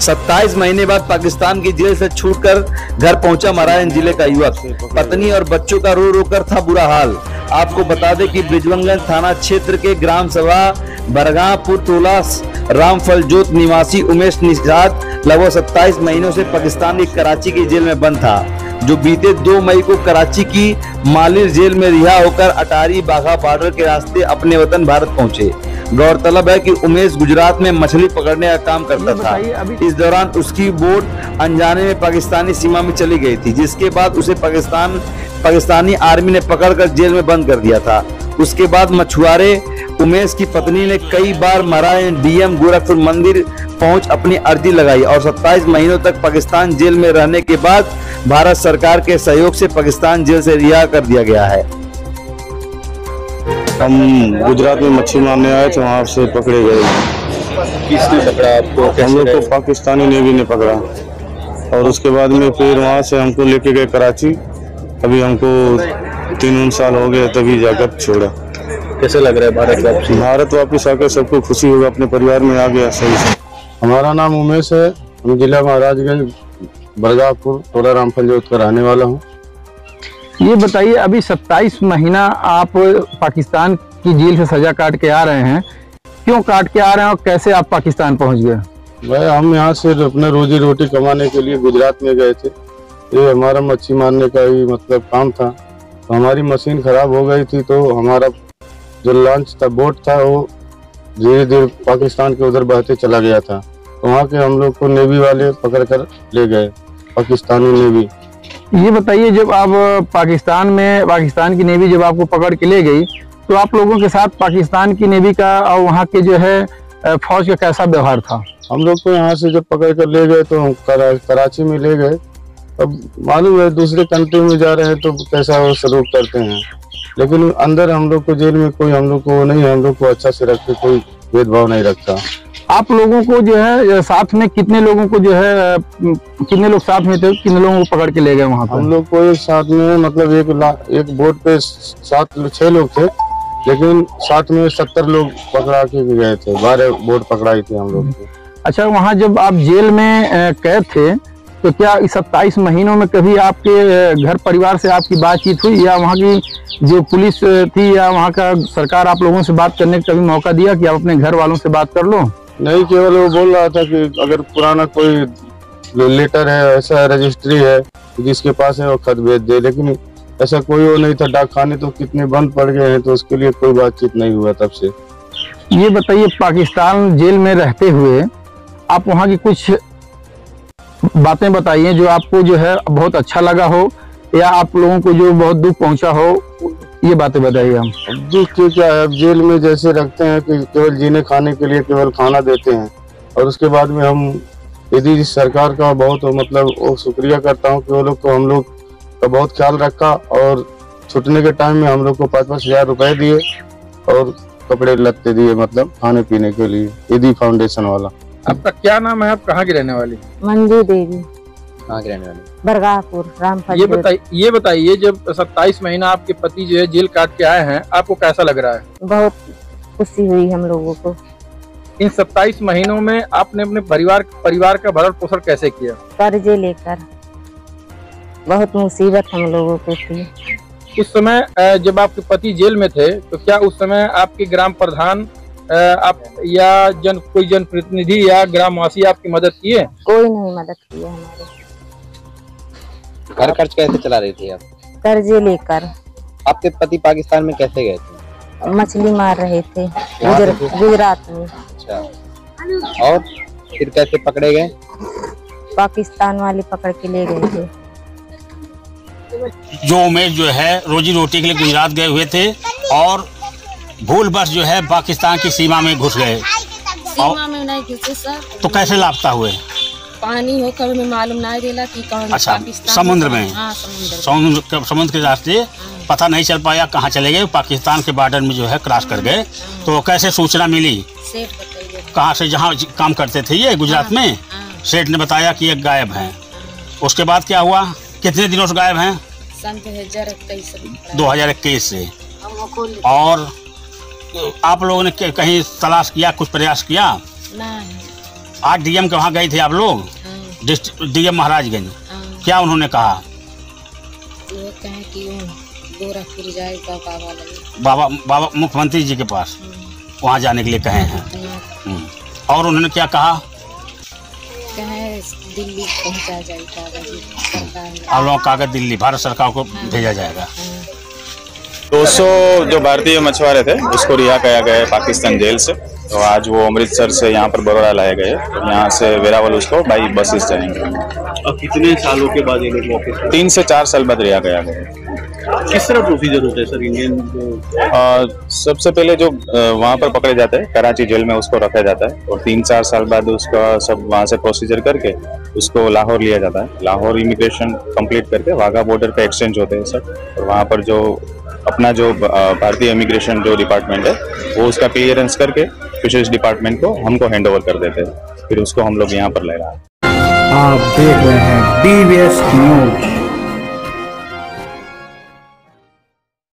27 महीने बाद पाकिस्तान की जेल से छूटकर घर पहुँचा महाराजन ज़िले का युवक। पत्नी और बच्चों का रो रो कर था बुरा हाल। आपको बता दें कि ब्रिजवंगन थाना क्षेत्र के ग्राम सभा बरगापुर टोला रामफल जोत निवासी उमेश निषाद लगभग 27 महीनों से पाकिस्तान की कराची की जेल में बंद था, जो बीते 2 मई को कराची की मालिर जेल में रिहा होकर अटारी बाघा बॉर्डर के रास्ते अपने वतन भारत पहुँचे। गौरतलब है कि उमेश गुजरात में मछली पकड़ने का काम करता था। इस दौरान उसकी बोट अनजाने में पाकिस्तानी सीमा में चली गई थी जिसके बाद उसे पाकिस्तान पाकिस्तानी आर्मी ने पकड़कर जेल में बंद कर दिया था। उसके बाद मछुआरे उमेश की पत्नी ने कई बार महाराज डीएम गोरखपुर मंदिर पहुँच अपनी अर्जी लगाई और 27 महीनों तक पाकिस्तान जेल में रहने के बाद भारत सरकार के सहयोग से पाकिस्तान जेल से रिहा कर दिया गया है। हम गुजरात में मच्छी मारने आए थे वहाँ से पकड़े गए। किसने पकड़ा आपको? हम लोग को पाकिस्तानी नेवी ने पकड़ा। और उसके बाद में फिर वहाँ से हमको लेके गए कराची। अभी हमको तीन उन साल हो गए तभी जाकर छोड़ा। कैसे लग रहा है भारत वापसी? भारत वापस आकर सबको खुशी होगा अपने परिवार में आ गया सही से। हमारा नाम उमेश है। हम जिला महाराजगंज बरगाहपुर टोला रामफल जोत का रहने वाला हूँ। ये बताइए, अभी 27 महीना आप पाकिस्तान की जेल से सजा काट के आ रहे हैं। क्यों काट के आ रहे हैं और कैसे आप पाकिस्तान पहुँच गए? भाई, हम यहाँ से अपने रोजी रोटी कमाने के लिए गुजरात में गए थे। ये हमारा मच्छी मारने का ही मतलब काम था। तो हमारी मशीन खराब हो गई थी तो हमारा जो लॉन्च था, बोट था, वो धीरे धीरे पाकिस्तान के उधर बहते चला गया था। तो वहाँ के हम लोग को नेवी वाले पकड़ कर ले गए, पाकिस्तानी नेवी। ये बताइए जब आप पाकिस्तान में पाकिस्तान की नेवी जब आपको पकड़ के ले गई तो आप लोगों के साथ पाकिस्तान की नेवी का और वहाँ के जो है फौज का कैसा व्यवहार था? हम लोग को यहाँ से जब पकड़ कर ले गए तो हम करा, कराची में ले गए। अब मालूम है दूसरे कंट्री में जा रहे हैं तो कैसा वो सलूक करते हैं। लेकिन अंदर हम लोग को जेल में कोई हम लोग को नहीं हम लोग को अच्छा से रखते कोई भेदभाव नहीं रखता। आप लोगों को जो है साथ में कितने लोगों को जो है कितने लोग साथ में थे? कितने लोगों को पकड़ के ले गए वहाँ हम लोग को एक साथ में मतलब एक एक बोट पे सात छह लोग थे लेकिन साथ में सत्तर लोग पकड़ा के भी गए थे। बारह बोट पकड़ाई थी हम लोग अच्छा वहाँ जब आप जेल में कैद थे तो क्या इस सत्ताईस महीनों में कभी आपके घर परिवार से आपकी बातचीत हुई? या वहाँ की जो पुलिस थी या वहाँ का सरकार आप लोगों से बात करने का कभी मौका दिया कि आप अपने घर वालों से बात कर लो? नहीं, केवल वो बोल रहा था कि अगर पुराना कोई लेटर है, ऐसा रजिस्ट्री है जिसके पास है, वो खत भेज दे। लेकिन ऐसा कोई वो नहीं था डाक खाने तो कितने बंद पड़ गए हैं तो उसके लिए कोई बातचीत नहीं हुआ तब से। ये बताइए, पाकिस्तान जेल में रहते हुए आप वहाँ की कुछ बातें बताइए, जो आपको जो है बहुत अच्छा लगा हो, या आप लोगों को जो बहुत दुख पहुँचा हो ये बातें बताइए हम। अब दुख की क्या है अब जेल में जैसे रखते हैं कि केवल जीने खाने के लिए केवल खाना देते हैं। और उसके बाद में हम यदि सरकार का बहुत मतलब वो शुक्रिया करता हूँ कि वो लोग को हम लोग का बहुत ख्याल रखा और छुटने के टाइम में हम लोग को पाँच पाँच हज़ार रुपए दिए और कपड़े लत्ते दिए मतलब खाने पीने के लिए यदि फाउंडेशन वाला। आपका क्या नाम है? आप कहाँ की रहने वाली मंजू देवी। कहाँ के रहने वाले बरगाहपुर ये बताइए ये बताइए जब 27 महीना आपके पति जो है जेल काट के आए हैं आपको कैसा लग रहा है? बहुत खुशी हुई हम लोगों को। इन 27 महीनों में आपने अपने परिवार परिवार का भरण पोषण कैसे किया? कर्जे लेकर। बहुत मुसीबत हम लोगों को थी। उस समय जब आपके पति जेल में थे तो क्या उस समय आपके ग्राम प्रधान आप या जन कोई जनप्रतिनिधि या ग्रामवासी आपकी मदद किए? कोई नहीं मदद की हमारी। घर खर्च कैसे चला रही थी आप? कर्जे लेकर। आपके पति पाकिस्तान में कैसे गए थे? मछली मार रहे थे गुजरात में। अच्छा। और फिर कैसे पकड़े गए? पाकिस्तान वाले पकड़ के ले गए थे। जो उमेश जो है रोजी रोटी के लिए गुजरात गए हुए थे और भूल बस जो है पाकिस्तान की सीमा में घुस गए। सीमा में नहीं घुसे सर। तो कैसे लापता हुए? पानी होकर हमें मालूम नहीं देला कि कौन अच्छा, पाकिस्तान समुद्र में? हाँ। समुद्र। समुद्र के- समुद्र के रास्ते पता नहीं चल पाया कहाँ चले गए पाकिस्तान के बॉर्डर में जो है क्रॉस कर गए। तो कैसे सूचना मिली? कहाँ से जहाँ काम करते थे ये गुजरात में? हाँ। सेठ ने बताया कि ये गायब हैं। उसके बाद क्या हुआ? कितने दिनों से गायब हैं? दो हज़ार इक्कीस में। से। और आप लोगों ने कहीं तलाश किया कुछ प्रयास किया? नहीं। आज डीएम के वहाँ गए थे आप लोग? हाँ। डीएम महाराजगंज हाँ। क्या उन्होंने कहा? वो कहें कि गोरखपुर जाए बाबा वाला। बाबा बाबा मुख्यमंत्री जी के पास। वहाँ जाने के लिए कहे हैं। हम्म। और उन्होंने क्या कहा? दिल्ली पहुँचा जाए कागज़ सरकार में आप लोगों का कागज़ दिल्ली भारत सरकार को भेजा जाएगा। हाँ। 200 जो भारतीय मछुआरे थे उसको रिहा किया गया है पाकिस्तान जेल से। तो आज वो अमृतसर से यहाँ पर बड़ौदा लाए गए। यहाँ से वेरावल उसको बाई बसेस जाएँगे। अब कितने सालों के बाद ये लोग वापस तीन से चार साल बाद रिहा गया गया किस तरह प्रोसीजर होता है सर? इंडियन सबसे पहले जो वहाँ पर पकड़े जाते हैं कराची जेल में उसको रखा जाता है और तीन चार साल बाद उसका सब वहाँ से प्रोसीजर करके उसको लाहौर लिया जाता है। लाहौर इमिग्रेशन कंप्लीट करके वाघा बॉर्डर पे एक्सचेंज होते हैं सर। और वहाँ पर जो अपना जो भारतीय इमिग्रेशन जो डिपार्टमेंट है, वो उसका क्लियरेंस करके फिशरीज डिपार्टमेंट को हमको हैंड ओवर कर देते हैं। फिर उसको हम लोग यहाँ पर ले रहे हैं। आप देख रहे हैं डीवीएस न्यूज़